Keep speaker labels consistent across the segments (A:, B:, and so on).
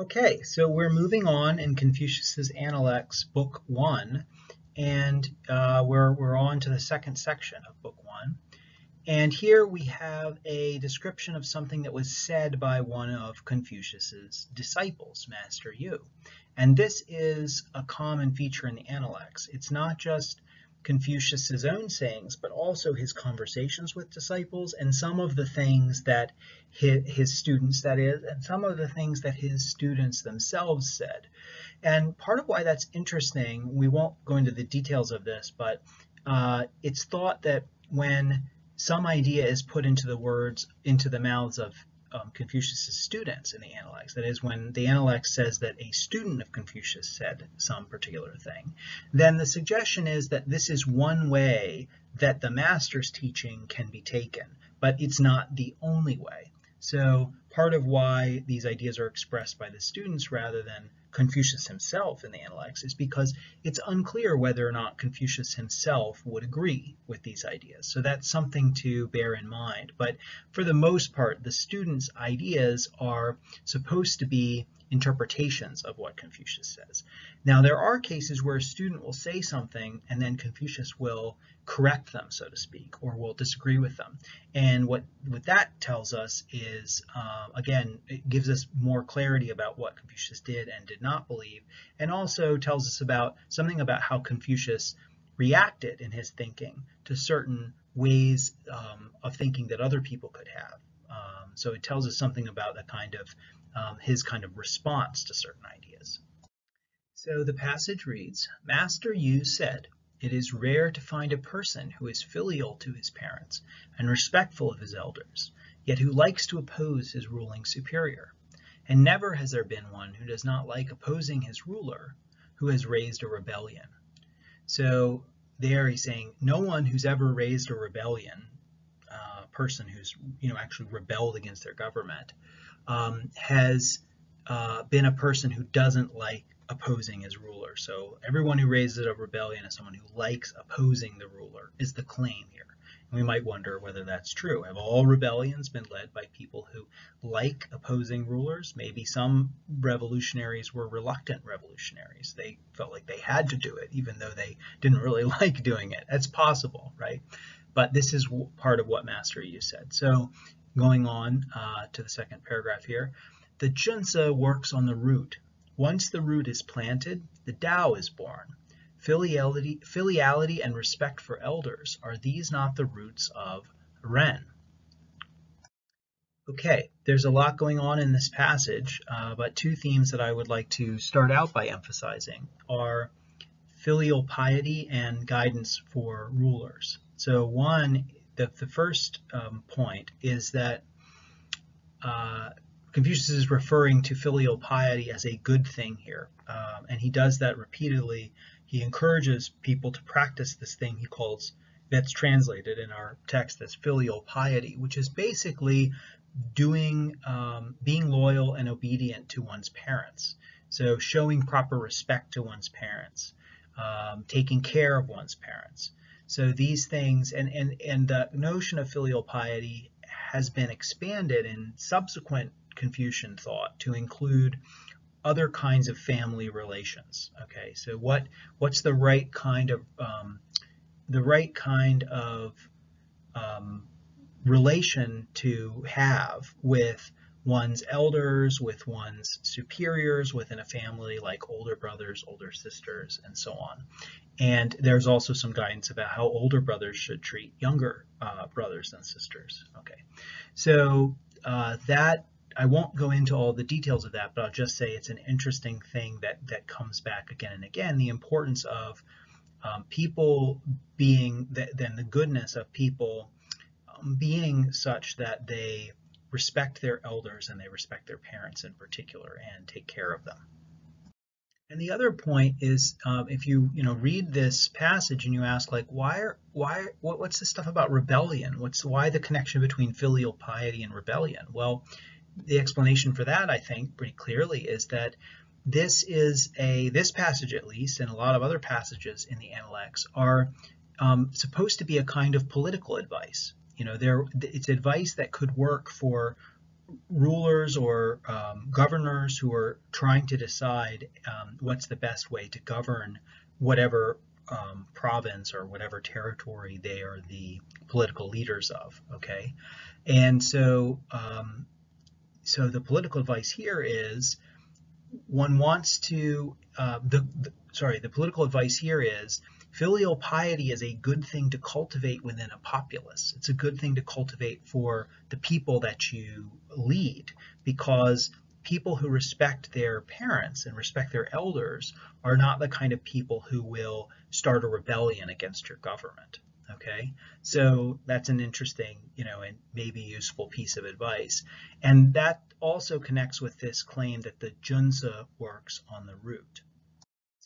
A: Okay, so we're moving on in Confucius's Analects, Book 1, and uh, we're, we're on to the second section of Book 1. And here we have a description of something that was said by one of Confucius's disciples, Master Yu. And this is a common feature in the Analects. It's not just Confucius's own sayings, but also his conversations with disciples and some of the things that his, his, students, that is, and some of the things that his students themselves said. And part of why that's interesting, we won't go into the details of this, but uh, it's thought that when some idea is put into the words, into the mouths of um, Confucius's students in the Analects. That is, when the Analect says that a student of Confucius said some particular thing, then the suggestion is that this is one way that the master's teaching can be taken, but it's not the only way. So part of why these ideas are expressed by the students rather than Confucius himself in the Analects is because it's unclear whether or not Confucius himself would agree with these ideas. So that's something to bear in mind. But for the most part, the students' ideas are supposed to be interpretations of what Confucius says. Now, there are cases where a student will say something and then Confucius will correct them, so to speak, or will disagree with them. And what, what that tells us is, uh, again, it gives us more clarity about what Confucius did and did not believe, and also tells us about something about how Confucius reacted in his thinking to certain ways um, of thinking that other people could have. Um, so it tells us something about the kind of um, his kind of response to certain ideas. So the passage reads, Master Yu said, it is rare to find a person who is filial to his parents and respectful of his elders, yet who likes to oppose his ruling superior. And never has there been one who does not like opposing his ruler, who has raised a rebellion. So there he's saying no one who's ever raised a rebellion, uh, person who's you know actually rebelled against their government, um, has uh, been a person who doesn't like opposing his ruler. So everyone who raises a rebellion is someone who likes opposing the ruler, is the claim here. And we might wonder whether that's true. Have all rebellions been led by people who like opposing rulers? Maybe some revolutionaries were reluctant revolutionaries. They felt like they had to do it, even though they didn't really like doing it. That's possible, right? But this is part of what Master Yu said. So Going on uh, to the second paragraph here, the junzi works on the root. Once the root is planted, the Tao is born. Filiality, filiality and respect for elders, are these not the roots of Ren? Okay, there's a lot going on in this passage, uh, but two themes that I would like to start out by emphasizing are filial piety and guidance for rulers. So one the, the first um, point is that uh, Confucius is referring to filial piety as a good thing here, um, and he does that repeatedly. He encourages people to practice this thing he calls, that's translated in our text as filial piety, which is basically doing, um, being loyal and obedient to one's parents. So showing proper respect to one's parents, um, taking care of one's parents. So these things, and, and, and the notion of filial piety has been expanded in subsequent Confucian thought to include other kinds of family relations. Okay, so what what's the right kind of um, the right kind of um, relation to have with one's elders, with one's superiors within a family, like older brothers, older sisters, and so on. And there's also some guidance about how older brothers should treat younger uh, brothers and sisters. Okay, so uh, that I won't go into all the details of that, but I'll just say it's an interesting thing that that comes back again and again. The importance of um, people being then the goodness of people um, being such that they respect their elders and they respect their parents in particular and take care of them. And the other point is, um, if you you know read this passage and you ask like, why are why what, what's this stuff about rebellion? What's why the connection between filial piety and rebellion? Well, the explanation for that, I think, pretty clearly is that this is a this passage at least, and a lot of other passages in the Analects are um, supposed to be a kind of political advice. You know, there it's advice that could work for rulers or um, governors who are trying to decide um, what's the best way to govern whatever um, province or whatever territory they are the political leaders of. Okay, and so um, so the political advice here is one wants to uh, the, the sorry the political advice here is filial piety is a good thing to cultivate within a populace. It's a good thing to cultivate for the people that you lead because people who respect their parents and respect their elders are not the kind of people who will start a rebellion against your government. Okay, so that's an interesting, you know, and maybe useful piece of advice. And that also connects with this claim that the junzi works on the root.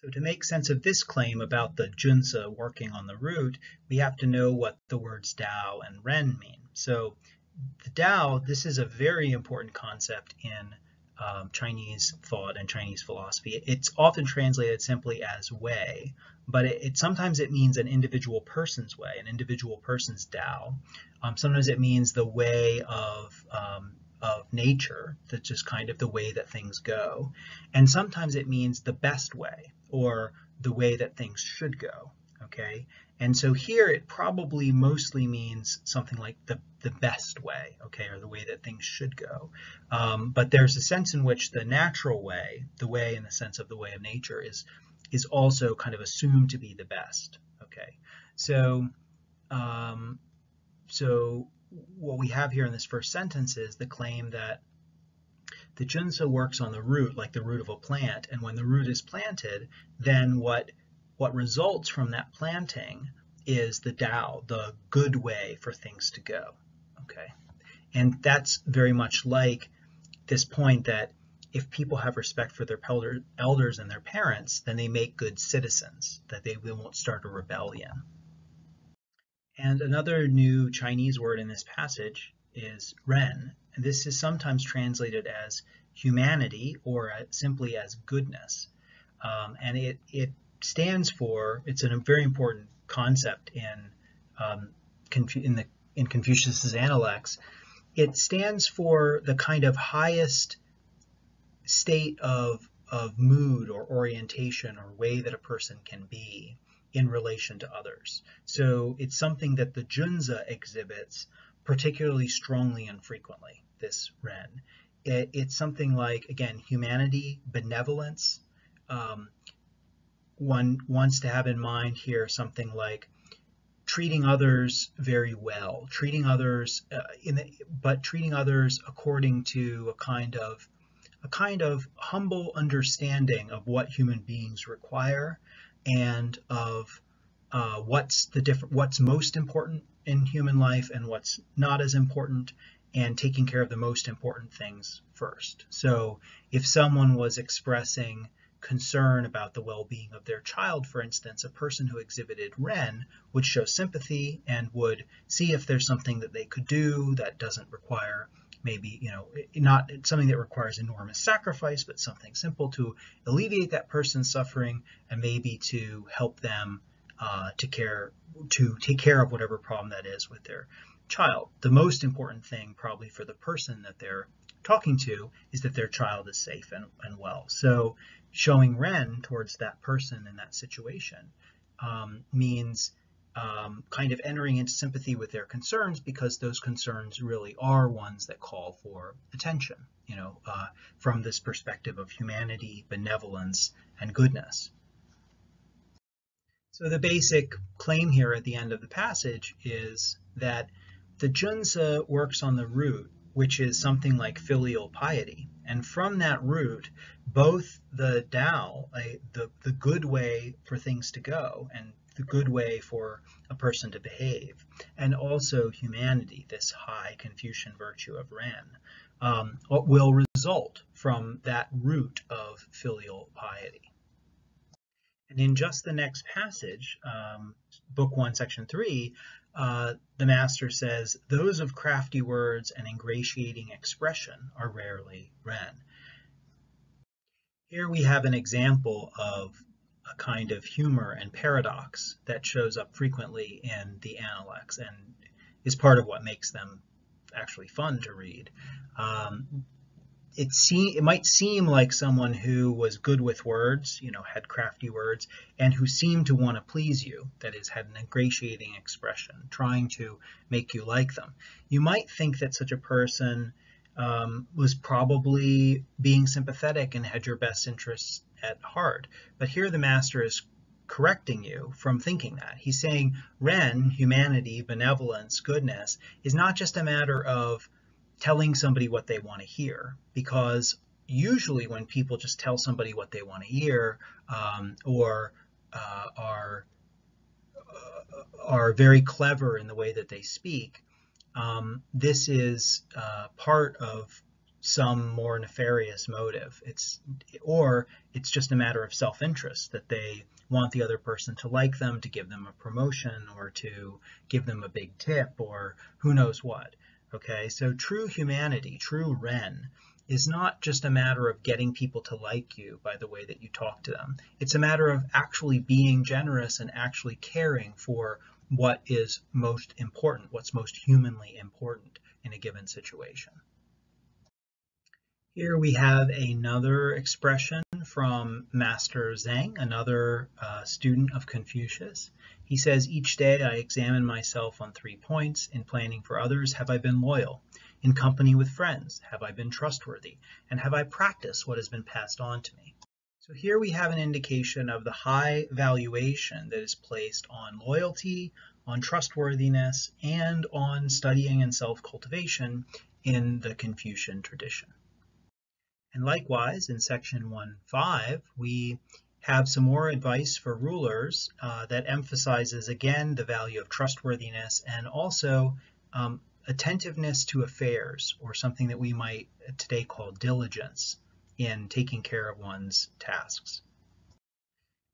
A: So to make sense of this claim about the junzi working on the root, we have to know what the words Dao and Ren mean. So the Dao, this is a very important concept in um, Chinese thought and Chinese philosophy. It's often translated simply as way, but it, it, sometimes it means an individual person's way, an individual person's Dao. Um, sometimes it means the way of um, of nature, that's just kind of the way that things go, and sometimes it means the best way or the way that things should go. Okay, and so here it probably mostly means something like the, the best way, okay, or the way that things should go. Um, but there's a sense in which the natural way, the way in the sense of the way of nature, is is also kind of assumed to be the best. Okay, so um, so what we have here in this first sentence is the claim that the junzi works on the root, like the root of a plant, and when the root is planted, then what what results from that planting is the Tao, the good way for things to go. Okay, and that's very much like this point that if people have respect for their elders and their parents, then they make good citizens, that they won't start a rebellion. And another new Chinese word in this passage is ren, and this is sometimes translated as humanity or simply as goodness. Um, and it, it stands for, it's a very important concept in, um, in, the, in Confucius's Analects, it stands for the kind of highest state of, of mood or orientation or way that a person can be in relation to others. So it's something that the Junzi exhibits particularly strongly and frequently, this Ren. It, it's something like, again, humanity, benevolence, um, one wants to have in mind here something like treating others very well, treating others uh, in the, but treating others according to a kind of a kind of humble understanding of what human beings require and of uh, what's the different what's most important in human life and what's not as important and taking care of the most important things first. So if someone was expressing concern about the well-being of their child, for instance, a person who exhibited Ren would show sympathy and would see if there's something that they could do that doesn't require maybe, you know, not something that requires enormous sacrifice, but something simple to alleviate that person's suffering and maybe to help them uh, to care to take care of whatever problem that is with their child. The most important thing probably for the person that they're talking to is that their child is safe and, and well. So showing Ren towards that person in that situation um, means um, kind of entering into sympathy with their concerns because those concerns really are ones that call for attention, you know, uh, from this perspective of humanity, benevolence, and goodness. So the basic claim here at the end of the passage is that the junzi works on the root, which is something like filial piety. And from that root, both the Tao, the, the good way for things to go, and the good way for a person to behave, and also humanity, this high Confucian virtue of Ren, um, will result from that root of filial piety. And in just the next passage, um, Book 1, Section 3, uh, the master says, those of crafty words and ingratiating expression are rarely Ren. Here we have an example of a kind of humor and paradox that shows up frequently in the Analects and is part of what makes them actually fun to read. Um, it seem it might seem like someone who was good with words, you know, had crafty words, and who seemed to want to please you, that is, had an ingratiating expression, trying to make you like them. You might think that such a person um, was probably being sympathetic and had your best interests at heart. But here the master is correcting you from thinking that. He's saying Ren, humanity, benevolence, goodness, is not just a matter of telling somebody what they want to hear because usually when people just tell somebody what they want to hear um, or uh, are uh, are very clever in the way that they speak, um, this is uh, part of some more nefarious motive. It's or it's just a matter of self-interest that they want the other person to like them, to give them a promotion, or to give them a big tip, or who knows what. Okay, so true humanity, true Ren, is not just a matter of getting people to like you by the way that you talk to them. It's a matter of actually being generous and actually caring for what is most important, what's most humanly important in a given situation. Here we have another expression from Master Zeng, another uh, student of Confucius. He says, Each day I examine myself on three points. In planning for others, have I been loyal? In company with friends, have I been trustworthy? And have I practiced what has been passed on to me? So here we have an indication of the high valuation that is placed on loyalty, on trustworthiness, and on studying and self-cultivation in the Confucian tradition. And likewise, in section 1.5, we have some more advice for rulers uh, that emphasizes, again, the value of trustworthiness and also um, attentiveness to affairs, or something that we might today call diligence in taking care of one's tasks.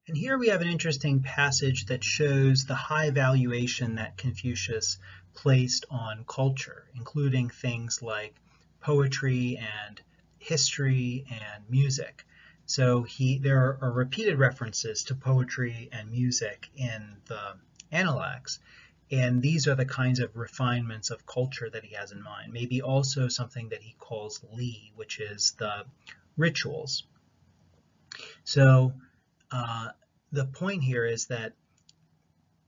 A: And here we have an interesting passage that shows the high valuation that Confucius placed on culture, including things like poetry and history, and music. So he there are repeated references to poetry and music in the Analects, and these are the kinds of refinements of culture that he has in mind. Maybe also something that he calls Li, which is the rituals. So uh, the point here is that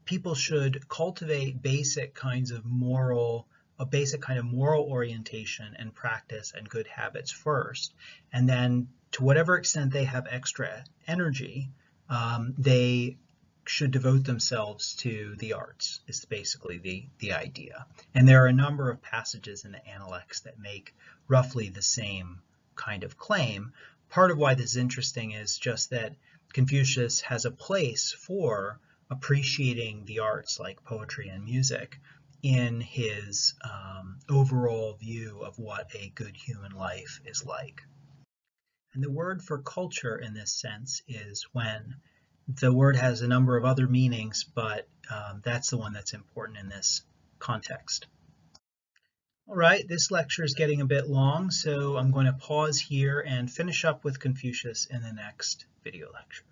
A: people should cultivate basic kinds of moral a basic kind of moral orientation and practice and good habits first. And then to whatever extent they have extra energy, um, they should devote themselves to the arts is basically the, the idea. And there are a number of passages in the Analects that make roughly the same kind of claim. Part of why this is interesting is just that Confucius has a place for appreciating the arts like poetry and music, in his um, overall view of what a good human life is like. And the word for culture in this sense is wen. The word has a number of other meanings, but um, that's the one that's important in this context. All right, this lecture is getting a bit long, so I'm going to pause here and finish up with Confucius in the next video lecture.